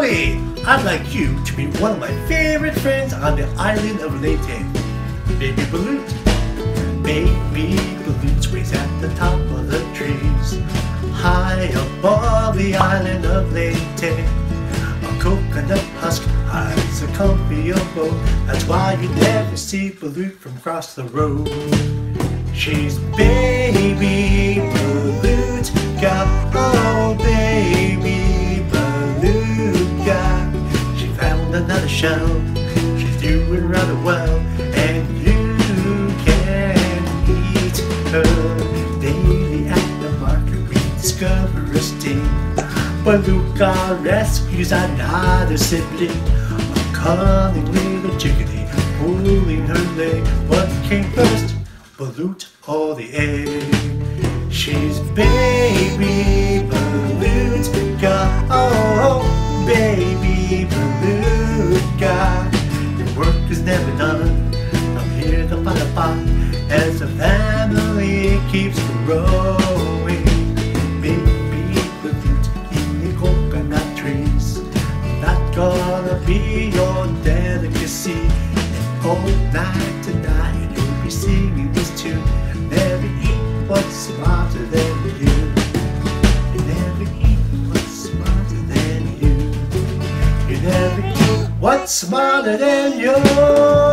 I'd like you to be one of my favorite friends on the island of Leyte. Baby Balut. Baby Balut waits at the top of the trees. High above the island of Leyte. A coconut husk hides a comfy boat. That's why you never see Balut from across the road. She's baby found another shell, she's doing rather well, and you can eat her daily at the market. We discover a steam. Balut rescues another sibling, a cunning little chickadee pulling her leg. What came first? Balut or the egg. She's baby Balut, oh baby as the family keeps growing. Maybe the Balut in the coconut trees, not gonna be your delicacy. And all night tonight you'll be singing this tune. Never eat what's smarter than you. Eat what's smarter than you. You never eat what's smarter than you.